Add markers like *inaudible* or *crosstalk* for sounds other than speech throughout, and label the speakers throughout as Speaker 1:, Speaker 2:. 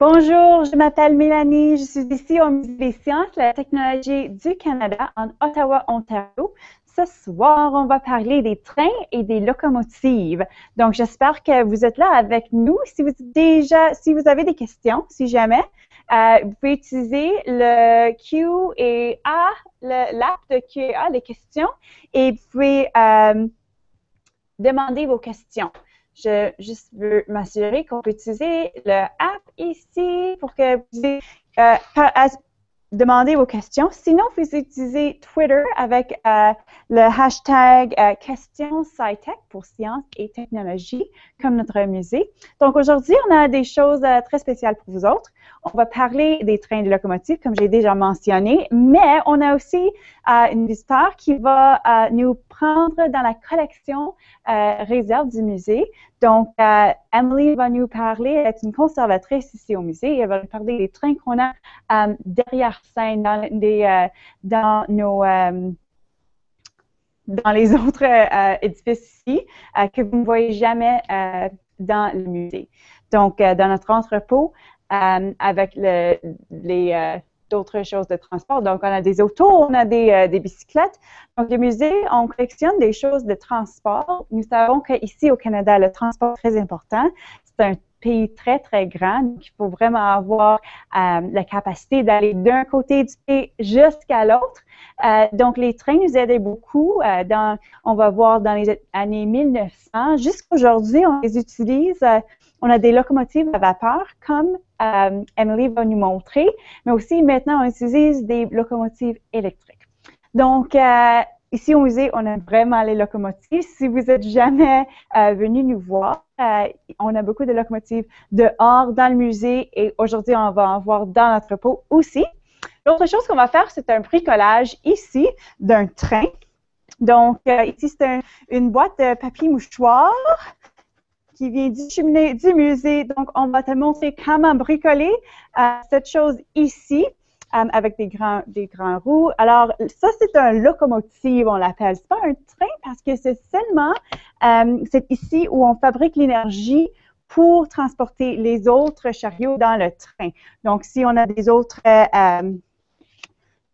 Speaker 1: Bonjour, je m'appelle Mélanie, je suis ici au Musée des sciences et la technologie du Canada en Ottawa, Ontario. Ce soir, on va parler des trains et des locomotives. Donc, j'espère que vous êtes là avec nous. Si vous déjà, avez des questions, si jamais, euh, vous pouvez utiliser le Q et A, l'app de Q et A, les questions, et vous pouvez euh, demander vos questions. Je juste veux m'assurer qu'on peut utiliser le app ici pour que vous euh, demander vos questions. Sinon, vous pouvez utiliser Twitter avec euh, le hashtag euh, questions SciTech pour sciences et technologies, comme notre musée. Donc, aujourd'hui, on a des choses euh, très spéciales pour vous autres. On va parler des trains de locomotives, comme j'ai déjà mentionné, mais on a aussi euh, une visiteur qui va nous prendre dans la collection réserve du musée. Donc, Emily va nous parler, elle est une conservatrice ici au musée, elle va nous parler des trains qu'on a derrière dans, des, dans nos dans les *laughs* autres édifices ici, que vous ne voyez jamais dans le musée. Donc, dans notre entrepôt, euh, avec le, les euh, d'autres choses de transport. Donc, on a des autos, on a des, euh, des, bicyclettes. Donc, le musée, on collectionne des choses de transport. Nous savons qu'ici au Canada, le transport est très important. C'est un pays très, très grand. Donc, il faut vraiment avoir euh, la capacité d'aller d'un côté du pays jusqu'à l'autre. Euh, donc, les trains nous aidaient beaucoup. Euh, dans, on va voir dans les années 1900. Jusqu'à aujourd'hui, on les utilise. on a des locomotives à vapeur, comme Emily va nous montrer, mais aussi maintenant, on utilise des locomotives électriques. Donc, Ici au musée, on a vraiment les locomotives. Si vous êtes jamais euh, venu nous voir, euh, on a beaucoup de locomotives dehors dans le musée et aujourd'hui, on va en voir dans l'entrepôt aussi. L'autre chose qu'on va faire, c'est un bricolage ici d'un train. Donc, euh, ici, c'est une boîte de papier mouchoir qui vient du cheminée du musée. Donc, on va te montrer comment bricoler cette chose ici. Euh, avec des grands, des grands roues. Alors, ça, c'est un locomotive, on l'appelle. C'est pas un train parce que c'est seulement, euh, c'est ici où on fabrique l'énergie pour transporter les autres chariots dans le train. Donc, si on a des autres, euh,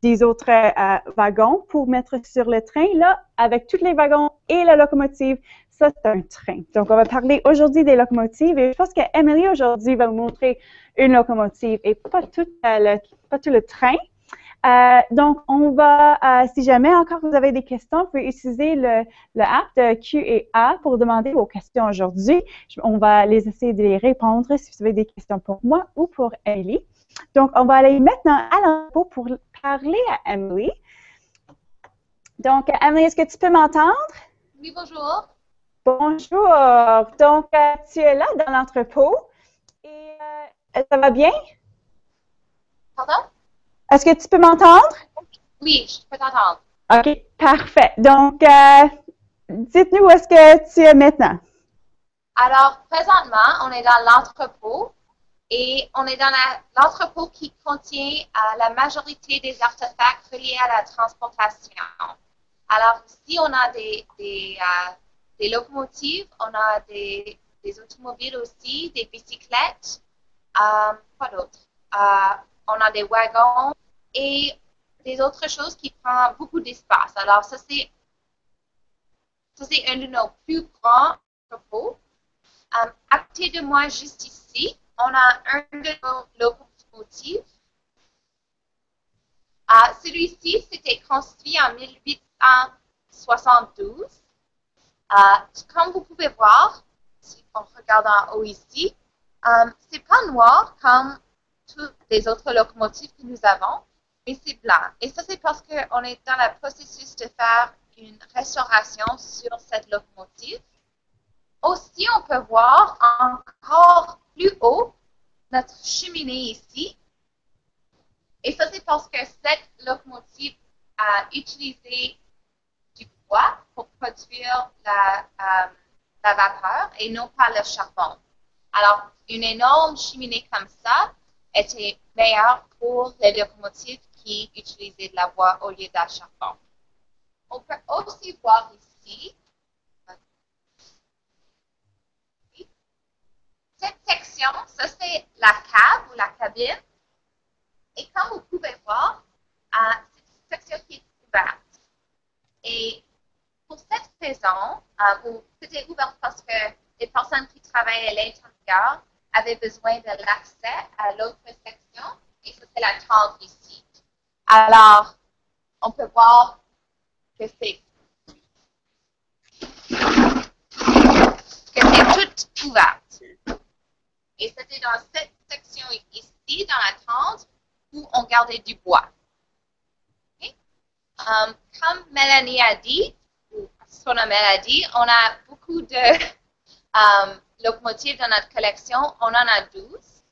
Speaker 1: des autres wagons pour mettre sur le train, là, avec tous les wagons et la locomotive, ça, c'est un train. Donc, on va parler aujourd'hui des locomotives et je pense que Emily aujourd'hui va vous montrer une locomotive et pas tout, euh, le, train. Euh, donc, on va, euh, si jamais encore vous avez des questions, vous pouvez utiliser le, app de QA pour demander vos questions aujourd'hui. On va les essayer de les répondre si vous avez des questions pour moi ou pour Emily. Donc, on va aller maintenant à l'info pour parler à Emily. Donc, Emily, est-ce que tu peux m'entendre?
Speaker 2: Oui, bonjour.
Speaker 1: Bonjour. Donc, euh, tu es là dans l'entrepôt et euh, ça va bien?
Speaker 2: Pardon?
Speaker 1: Est-ce que tu peux m'entendre?
Speaker 2: Oui, je peux t'entendre.
Speaker 1: OK, parfait. Donc, euh, dites-nous où est-ce que tu es maintenant?
Speaker 2: Alors, présentement, on est dans l'entrepôt et on est dans l'entrepôt qui contient la majorité des artefacts reliés à la transportation. Alors, ici, on a des, des des locomotives, on a des, automobiles aussi, des bicyclettes, euh, quoi d'autre? Euh, on a des wagons et des autres choses qui prennent beaucoup d'espace. Alors, ça, c'est ça, c'est un de nos plus grands propos. Euh, à côté de moi, juste ici, on a un de nos locomotives. Celui-ci, c'était construit en 1872 euh, comme vous pouvez voir, si on regarde en haut ici, euh, c'est pas noir comme toutes les autres locomotives que nous avons, mais c'est blanc. Et ça, c'est parce qu'on est dans le processus de faire une restauration sur cette locomotive. Aussi, on peut voir encore plus haut notre cheminée ici. Et ça, c'est parce que cette locomotive a utilisé pour produire euh, la, vapeur et non pas le charbon. Alors, une énorme cheminée comme ça était meilleure pour les locomotives qui utilisaient de la bois au lieu d'un charbon. On peut aussi voir ici cette section, ça c'est la cave ou la cabine. Et comme vous pouvez voir, euh, c'est une section qui est ouverte. Et pour cette raison, euh, c'était ouvert parce que les personnes qui travaillaient à l'intérieur avaient besoin de l'accès à l'autre section et c'était la tente ici. Alors, on peut voir que c'est que c'est tout ouvert. Et c'était dans cette section ici, dans la tente, où on gardait du bois. Um, comme Mélanie a dit, ou Sonamel a dit, on a beaucoup de *laughs* um, locomotives dans notre collection. On en a 12.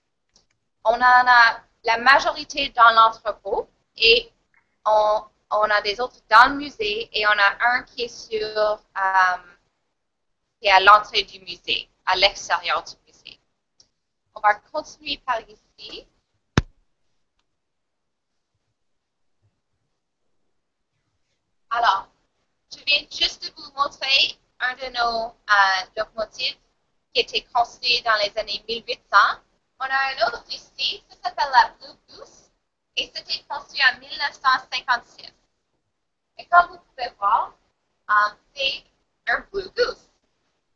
Speaker 2: On en a la majorité dans l'entrepôt et on, on, a des autres dans le musée et on a un qui est sur um, qui est à l'entrée du musée, à l'extérieur du musée. On va continuer par ici. Alors, je viens juste de vous montrer un de nos euh, locomotives qui était construit dans les années 1800. On a un autre ici, ça s'appelle la Blue Goose, et c'était construit en 1956. Et comme vous pouvez voir, euh, c'est un Blue Goose.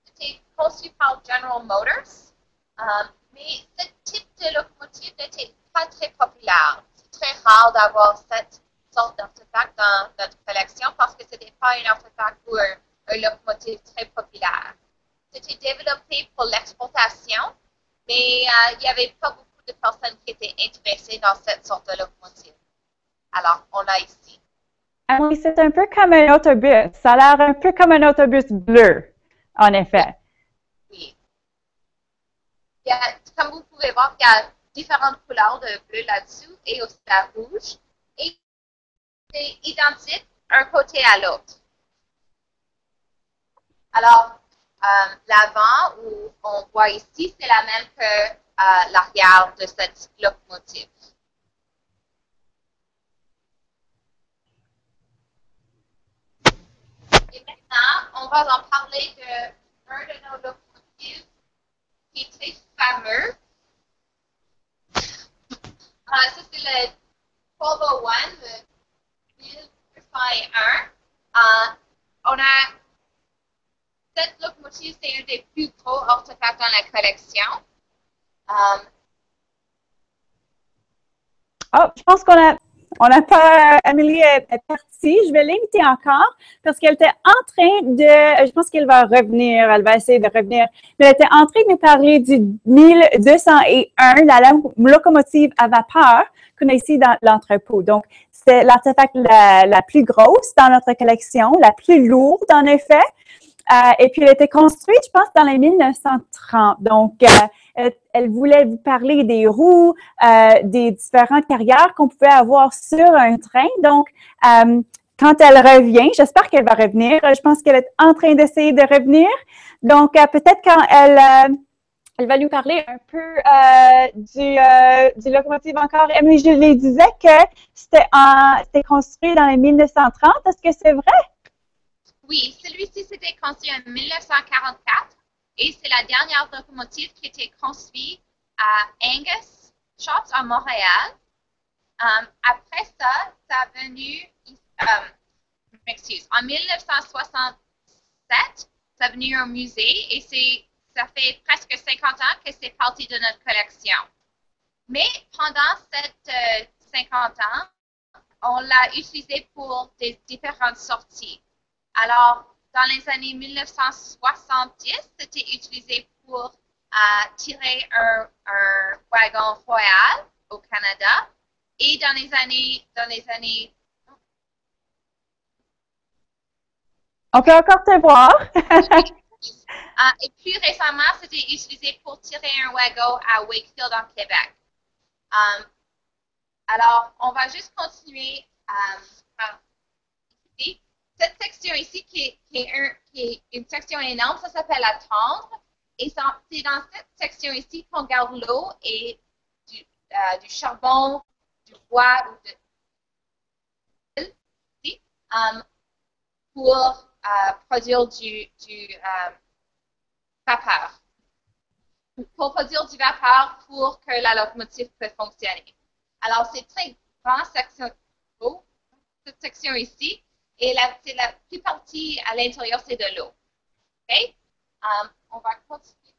Speaker 2: C'était construit par General Motors, euh, mais ce type de locomotive n'était pas très populaire. C'est très rare d'avoir cette sorte d'artefact dans notre collection parce que ce n'était pas un artefact ou un, locomotive très populaire. C'était développé pour l'exportation, mais euh, il n'y avait pas beaucoup de personnes qui étaient intéressées dans cette sorte de locomotive. Alors, on l'a ici.
Speaker 1: Ah oui, c'est un peu comme un autobus. Ça a l'air un peu comme un autobus bleu, en effet.
Speaker 2: Oui. comme vous pouvez voir, il y a différentes couleurs de bleu là-dessous et aussi la rouge. Identique un côté à l'autre. Alors, euh, l'avant, où on voit ici, c'est la même que euh, l'arrière de cette locomotive. Et maintenant, on va en parler d'un de, nos locomotives qui est très fameux. Euh, ça, c'est le 1201, le 1201. Uh, on a cette locomotive, c'est un des plus gros artefacts dans la collection. Um,
Speaker 1: oh, je pense qu'on a, on n'a pas, Amélie est, partie. Je vais l'inviter encore parce qu'elle était en train de, je pense qu'elle va revenir, elle va essayer de revenir, elle était en train de me parler du 1201, la locomotive à vapeur qu'on a ici dans l'entrepôt. Donc, c'est l'artefact la, la, plus grosse dans notre collection, la plus lourde en effet. Euh, et puis, elle a été construite, je pense, dans les 1930. Donc, euh, elle, voulait vous parler des roues, euh, des différentes carrières qu'on pouvait avoir sur un train. Donc, quand elle revient, j'espère qu'elle va revenir. Je pense qu'elle est en train d'essayer de revenir. Donc, peut-être quand elle va nous parler un peu euh, du, euh, locomotive encore. Mais je lui disais que c'était construit dans les 1930. Est-ce que c'est vrai?
Speaker 2: Oui, celui-ci s'était construit en 1944 et c'est la dernière locomotive qui a été construite à Angus Shops à Montréal. Um, après ça, ça a venu, um, en 1967, ça a venu au musée et ça fait presque 50 ans que c'est parti de notre collection. Mais pendant ces 50 ans, on l'a utilisé pour des différentes sorties. Alors, dans les années 1970, c'était utilisé pour euh, tirer un, wagon royal au Canada. Et dans les années, dans les années
Speaker 1: On peut encore te voir. *laughs*
Speaker 2: Uh, et plus récemment, c'était utilisé pour tirer un wagon à Wakefield en Québec. Um, alors, on va juste continuer um, ici. Cette section ici, qui est, une section énorme, ça s'appelle la tendre. Et c'est dans cette section ici qu'on garde l'eau et du, euh, charbon, du bois ou de um, pour euh, produire du, du vapeur. pour produire du vapeur pour que la locomotive puisse fonctionner. Alors, c'est très grand section, oh, cette section ici, et la, c'est la plus partie à l'intérieur, c'est de l'eau. OK? Um, on va continuer.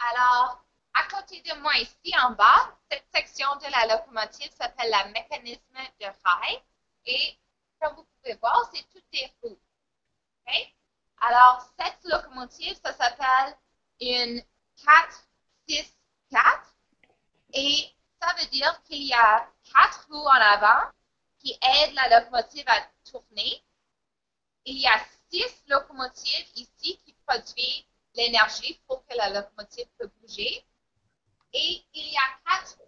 Speaker 2: Alors, à côté de moi ici en bas, cette section de la locomotive s'appelle la mécanisme de rail et comme vous pouvez voir, c'est toutes des roues. Alors, cette locomotive, ça s'appelle une 4-6-4 et ça veut dire qu'il y a quatre roues en avant qui aident la locomotive à tourner. Il y a six locomotives ici qui produisent l'énergie pour que la locomotive peut bouger. Et il y a quatre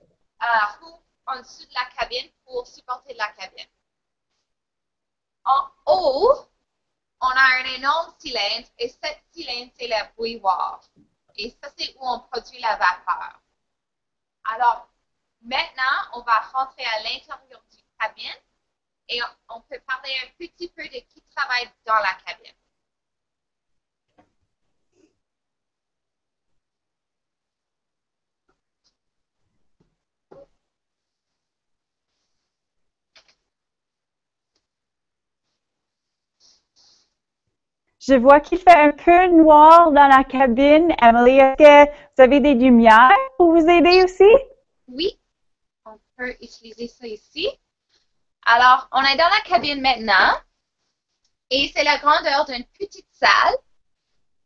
Speaker 2: euh, roues en dessous de la cabine pour supporter la cabine. En haut, on a un énorme cylindre et cet cylindre, c'est la bouilloire. Et ça, c'est où on produit la vapeur. Alors, maintenant, on va rentrer à l'intérieur du cabine et on peut parler un petit peu de qui travaille dans la cabine.
Speaker 1: Je vois qu'il fait un peu noir dans la cabine. Emily, est-ce que vous avez des lumières pour vous aider aussi?
Speaker 2: Oui, on peut utiliser ça ici. Alors, on est dans la cabine maintenant et c'est la grandeur d'une petite salle.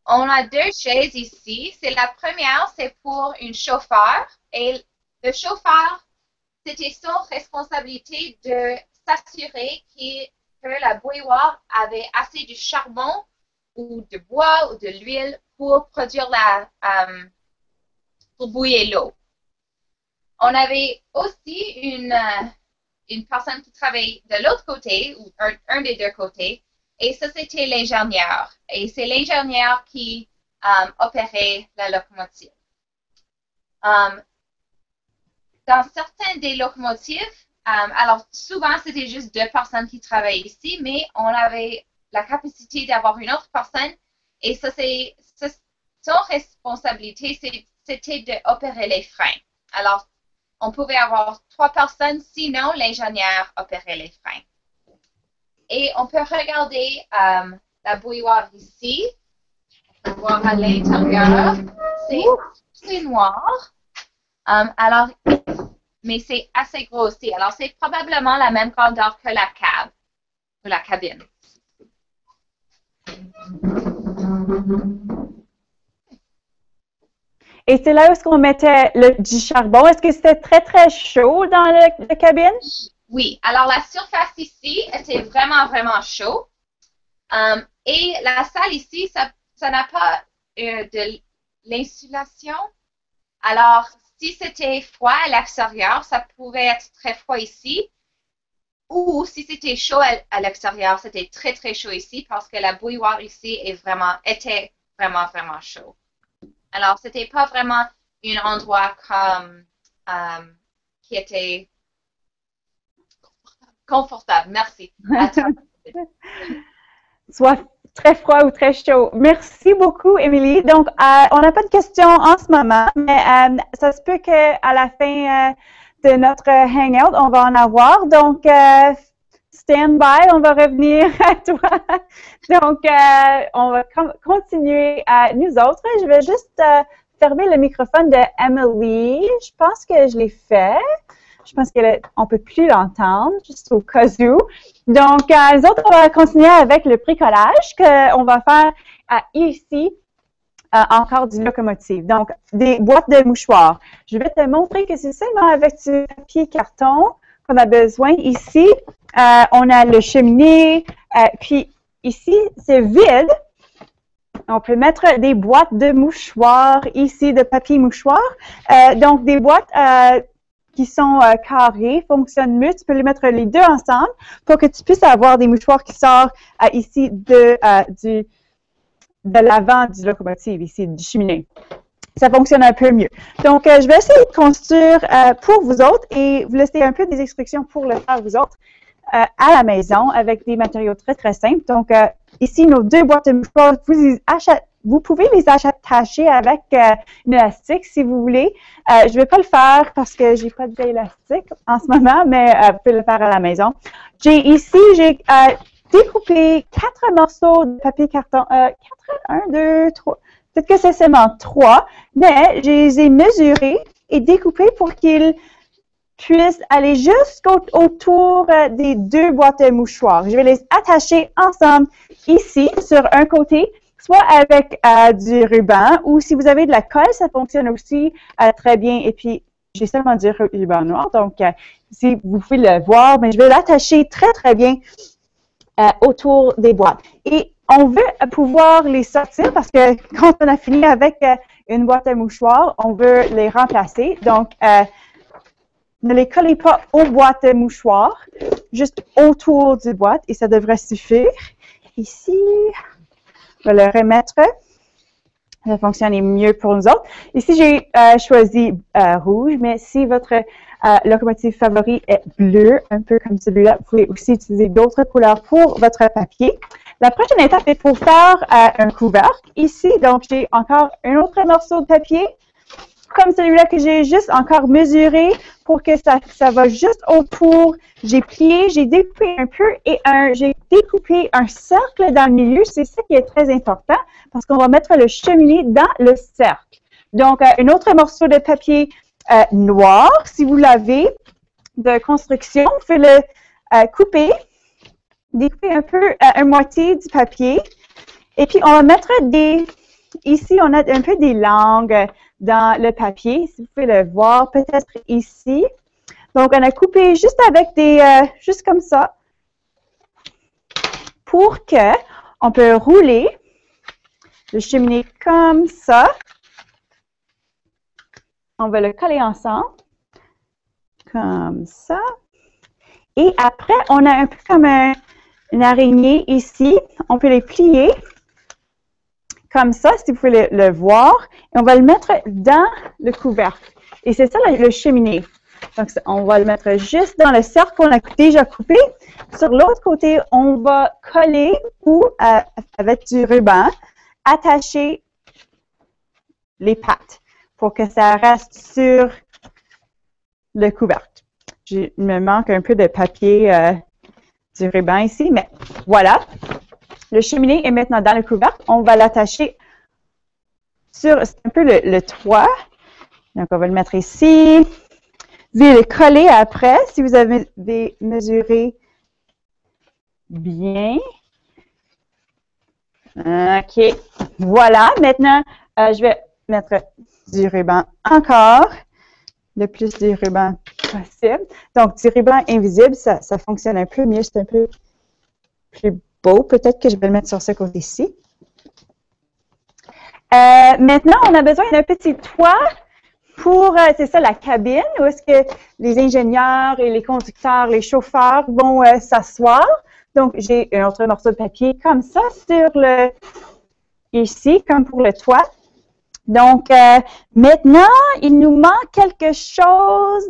Speaker 2: On a deux chaises ici. C'est la première, c'est pour une chauffeur et le chauffeur, c'était son responsabilité de s'assurer que la bouilloire avait assez de charbon ou de bois ou de l'huile pour produire la, euh, bouillir l'eau. On avait aussi une, euh, personne qui travaillait de l'autre côté, ou un, des deux côtés, et ça c'était l'ingénieur. Et c'est l'ingénieur qui euh, opérait la locomotive. dans certaines des locomotives, alors souvent c'était juste deux personnes qui travaillaient ici, mais on avait la capacité d'avoir une autre personne. Et ça, c'est son responsabilité, c'était d'opérer les freins. Alors, on pouvait avoir trois personnes, sinon l'ingénieur opérait les freins. Et on peut regarder euh, la bouilloire ici, voir à l'intérieur. C'est noir. Euh, alors, mais c'est assez gros aussi. Alors, c'est probablement la même grandeur que la cab, ou la cabine.
Speaker 1: Et c'est là où est-ce qu'on mettait le, du charbon? Est-ce que c'était très, très chaud dans la cabine?
Speaker 2: Oui. Alors, la surface ici était vraiment, vraiment chaud. Um, et la salle ici, ça n'a pas euh, de l'insulation. Alors, si c'était froid à l'extérieur, ça pouvait être très froid ici. Ou si c'était chaud à, l'extérieur, c'était très très chaud ici parce que la bouilloire ici est vraiment, était vraiment vraiment chaud. Alors, c'était pas vraiment un endroit comme euh, qui était confortable. Merci. *laughs*
Speaker 1: Soit très froid ou très chaud. Merci beaucoup, Émilie. Donc, euh, on n'a pas de questions en ce moment, mais euh, ça se peut qu'à la fin de notre hangout, on va en avoir. Donc, euh, stand by, on va revenir *laughs* à toi. Donc, euh, on va continuer à nous autres. Je vais juste euh, fermer le microphone de Emily. Je pense que je l'ai fait. Je pense qu'on ne peut plus l'entendre, juste au cas où. Donc, nous autres, on va continuer avec le bricolage qu'on va faire ici euh, encore du locomotive. Donc, des boîtes de mouchoirs. Je vais te montrer que c'est seulement avec du papier carton qu'on a besoin. Ici, euh, on a le cheminée. Euh, puis ici, c'est vide. On peut mettre des boîtes de mouchoirs ici, de papier mouchoir. donc, des boîtes qui sont carrées, fonctionnent mieux. Tu peux les mettre les deux ensemble pour que tu puisses avoir des mouchoirs qui sortent ici de, du de l'avant du locomotive, ici, du cheminée. Ça fonctionne un peu mieux. Donc, euh, je vais essayer de construire euh, pour vous autres et vous laisser un peu des instructions pour le faire vous autres. à la maison avec des matériaux très, très simples. Donc, ici, nos deux boîtes de mouchoirs, vous, vous pouvez les attacher avec une élastique si vous voulez. je ne vais pas le faire parce que j'ai pas d'élastique en ce moment, mais vous pouvez le faire à la maison. J'ai ici, j'ai découpé quatre morceaux de papier carton. quatre, un, deux, trois. Peut-être que c'est seulement trois, mais je les ai mesurés et découpés pour qu'ils puissent aller jusqu'autour euh, des deux boîtes de mouchoirs. Je vais les attacher ensemble ici sur un côté, soit avec euh, du ruban ou si vous avez de la colle, ça fonctionne aussi euh, très bien. Et puis, j'ai seulement du ruban noir, donc si vous pouvez le voir, mais je vais l'attacher très, très bien autour des boîtes. Et on veut pouvoir les sortir parce que *laughs* quand on a fini avec euh, une boîte à mouchoirs, on veut les remplacer. Donc, euh, ne les collez pas aux boîtes de mouchoirs, juste autour du boîte et ça devrait suffire. Ici, on va le remettre. Ça va fonctionner mieux pour nous autres. Ici, j'ai euh, choisi rouge, mais si votre locomotive favori est bleu, un peu comme celui-là, vous pouvez aussi utiliser d'autres couleurs pour votre papier. La prochaine étape est pour faire euh, un couvercle. Ici, donc, j'ai encore un autre morceau de papier, comme celui-là que j'ai juste encore mesuré pour que ça, va juste autour. J'ai plié, j'ai découpé un peu et j'ai découpé un cercle dans le milieu. C'est ça qui est très important parce qu'on va mettre le cheminée dans le cercle. Donc, euh, un autre morceau de papier euh, noir, si vous l'avez, de construction, faites-le couper découper un peu, à euh, moitié du papier. Et puis, on va mettre des, ici, on a un peu des langues dans le papier. Si vous pouvez le voir, peut-être ici. Donc, on a coupé juste avec des, euh, juste comme ça, pour que on peut rouler le cheminée comme ça. On va le coller ensemble, comme ça. Et après, on a un peu comme un, une araignée ici. On peut les plier comme ça, si vous pouvez le, voir. Et on va le mettre dans le couvercle. Et c'est ça le, cheminée. Donc, on va le mettre juste dans le cercle qu'on a déjà coupé. Sur l'autre côté, on va coller ou euh, avec du ruban, attacher les pattes pour que ça reste sur le couvercle. Il me manque un peu de papier euh, du ruban ici, mais voilà. Le cheminée est maintenant dans le couvercle. On va l'attacher sur, un peu le, toit. Donc, on va le mettre ici. Vous allez le coller après si vous avez mesuré bien. OK. Voilà. Maintenant, euh, je vais mettre du ruban encore. Le plus du ruban possible. Donc, du ruban invisible, ça, fonctionne un peu mieux, c'est un peu plus beau. Peut-être que je vais le mettre sur ce côté-ci. Euh, maintenant, on a besoin d'un petit toit pour, euh, c'est ça, la cabine, où est-ce que les ingénieurs et les conducteurs, les chauffeurs vont euh, s'asseoir. Donc, j'ai un autre morceau de papier comme ça sur le, ici, comme pour le toit. Donc, euh, maintenant, il nous manque quelque chose.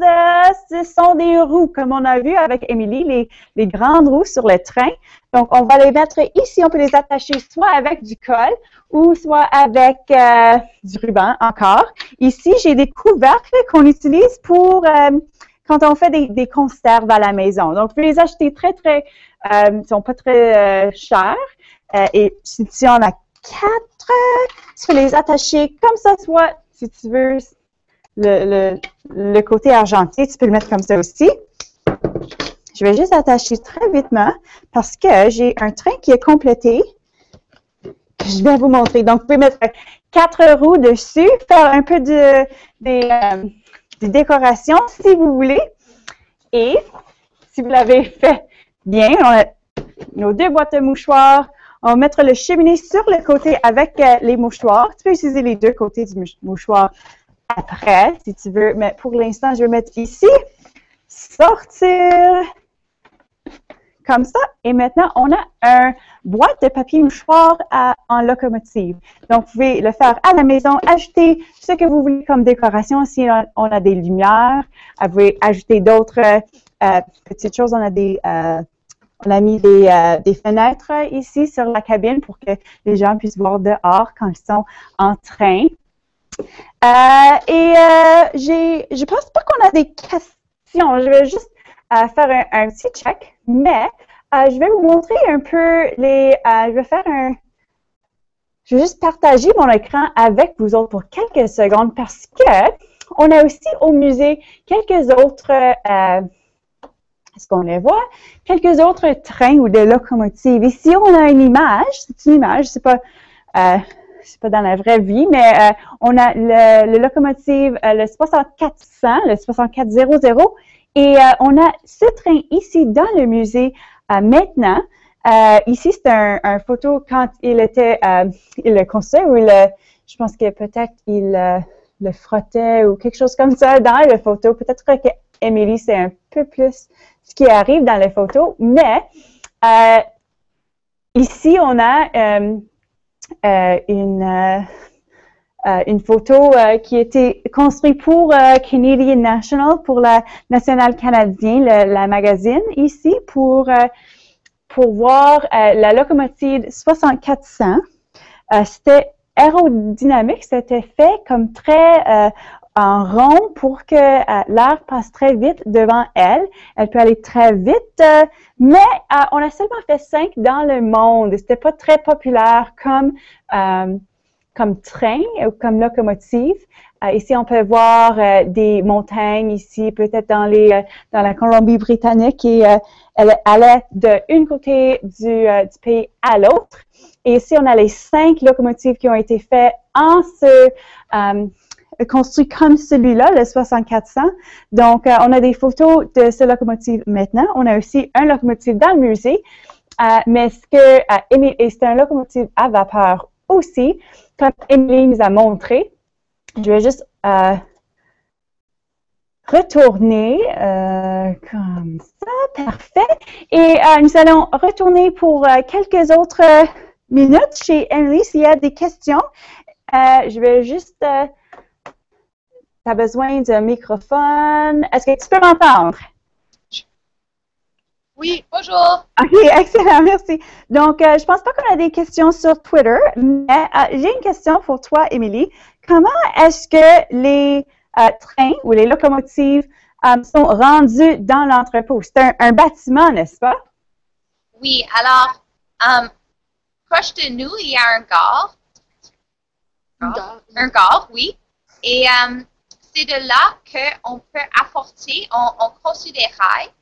Speaker 1: ce sont des roues, comme on a vu avec Émilie, les, grandes roues sur le train. Donc, on va les mettre ici. On peut les attacher soit avec du col ou soit avec euh, du ruban encore. Ici, j'ai des couvercles qu'on utilise pour euh, quand on fait des, conserves à la maison. Donc, vous pouvez les acheter très, très, ils sont pas très chers. et si on a quatre. Tu peux les attacher comme ça, soit si tu veux le, le, côté argenté, tu peux le mettre comme ça aussi. Je vais juste attacher très vitement parce que j'ai un train qui est complété. Je vais vous montrer. Donc, vous pouvez mettre quatre roues dessus, faire un peu de, des, euh, si vous voulez. Et si vous l'avez fait bien, on a nos deux boîtes de mouchoirs, on va mettre le cheminée sur le côté avec euh, les mouchoirs. Tu peux utiliser les deux côtés du mouchoir après, si tu veux. Mais pour l'instant, je vais mettre ici. Sortir. Comme ça. Et maintenant, on a un boîte de papier mouchoir en locomotive. Donc, vous pouvez le faire à la maison, ajouter ce que vous voulez comme décoration. Si on a des lumières, vous pouvez ajouter d'autres euh, petites choses. On a des on a mis des, des, fenêtres ici sur la cabine pour que les gens puissent voir dehors quand ils sont en train. et j'ai, je pense pas qu'on a des questions. Je vais juste faire un, petit check, mais je vais vous montrer un peu les. je vais faire un. Je vais juste partager mon écran avec vous autres pour quelques secondes parce que on a aussi au musée quelques autres, euh, est-ce qu'on les voit? Quelques autres trains ou des locomotives. Ici, on a une image, c'est une image, c'est pas, euh, c'est pas dans la vraie vie, mais euh, on a le, locomotive, euh, le 6400, le 6400, et on a ce train ici dans le musée maintenant. ici, c'est un, photo quand il était, il le construit, ou il, je pense que peut-être il le frottait ou quelque chose comme ça dans les photos. Peut-être que Emily, c'est un peu plus ce qui arrive dans les photos, mais euh, ici, on a euh, euh, une, une photo qui a été construite pour Canadian National, pour la Nationale canadienne, la magazine ici, pour, pour voir la locomotive 6400. C'était aérodynamique, c'était fait comme très en rond pour que euh, l'air passe très vite devant elle. Elle peut aller très vite, euh, mais on a seulement fait cinq dans le monde. C'était pas très populaire comme comme train ou comme locomotive. ici, on peut voir des montagnes ici, peut-être dans les dans la Colombie-Britannique, et elle allait de côté du, du pays à l'autre. Et ici, on a les cinq locomotives qui ont été faites en ce, euh, construit comme celui-là, le 6400. Donc, euh, on a des photos de ce locomotive maintenant. On a aussi un locomotive dans le musée. Euh, mais ce que euh, et c'est un locomotive à vapeur aussi, comme Émilie nous a montré. Je vais juste retourner comme ça, parfait. Et nous allons retourner pour quelques autres minutes chez Emily s'il y a des questions. Je vais juste. Euh, tu as besoin d'un microphone. Est-ce que tu peux m'entendre?
Speaker 2: Oui, bonjour.
Speaker 1: OK, *laughs* excellent, merci. Donc, euh, je pense pas qu'on a des questions sur Twitter, mais j'ai une question pour toi, Émilie. Comment est-ce que les trains ou les locomotives sont rendus dans l'entrepôt? C'est un, un, bâtiment, n'est-ce pas?
Speaker 2: Oui, alors, proche de nous, il y a un gare. Un gare, oui. Et euh, c'est de là qu'on peut apporter, on, construit des rails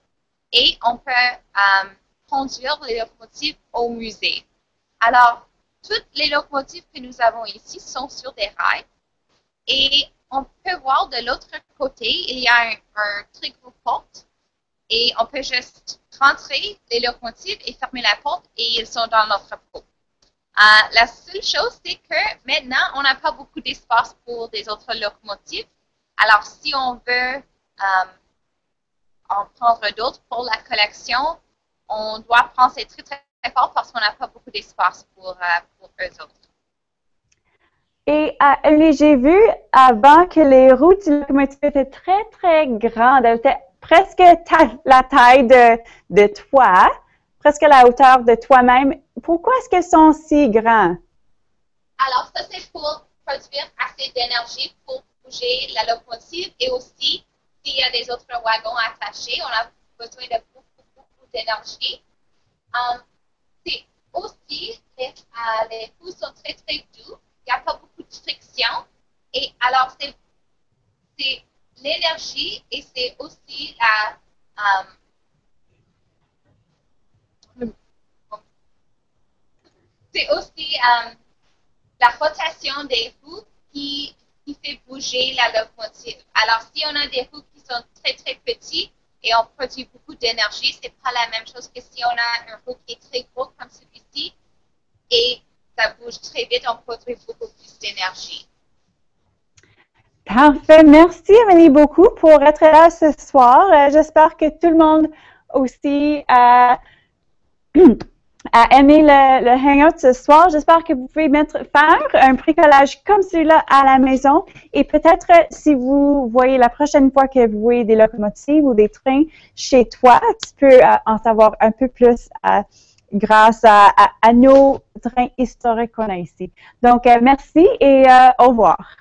Speaker 2: et on peut euh, conduire les locomotives au musée. Alors, toutes les locomotives que nous avons ici sont sur des rails. Et on peut voir de l'autre côté, il y a un, un très gros porte. Et on peut juste rentrer les locomotives et fermer la porte et ils sont dans notre pot. Euh, la seule chose, c'est que maintenant, on n'a pas beaucoup d'espace pour des autres locomotives. Alors, si on veut euh, en prendre d'autres pour la collection, on doit penser très, très, fort parce qu'on n'a pas beaucoup d'espace pour, euh, pour eux autres.
Speaker 1: Et euh, j'ai vu avant que les routes de locomotive étaient très, très grandes. Elles étaient presque la taille de, de toi presque la hauteur de toi-même. Pourquoi est-ce qu'elles sont si grandes?
Speaker 2: Alors, ça, c'est pour produire assez d'énergie pour la locomotive et aussi, s'il y a des autres wagons attachés, on a besoin de beaucoup, beaucoup d'énergie. Um, c'est aussi, les, roues sont très, très doux. Il n'y a pas beaucoup de friction. Et alors, c'est l'énergie et c'est aussi la, um, c'est aussi euh, la rotation des roues qui, qui, fait bouger la locomotive. Alors, si on a des roues qui sont très, très petites et on produit beaucoup d'énergie, c'est pas la même chose que si on a un roue qui est très gros comme celui-ci et ça bouge très vite, on produit beaucoup plus d'énergie.
Speaker 1: Parfait. Merci, Amélie, beaucoup pour être là ce soir. Euh, j'espère que tout le monde aussi euh, *clears throat* à aimer le, hangout ce soir. J'espère que vous pouvez mettre, faire un bricolage comme celui-là à la maison. Et peut-être si vous voyez la prochaine fois que vous voyez des locomotives ou des trains chez toi, tu peux en savoir un peu plus grâce à, à, nos trains historiques qu'on a ici. Donc, merci et au revoir.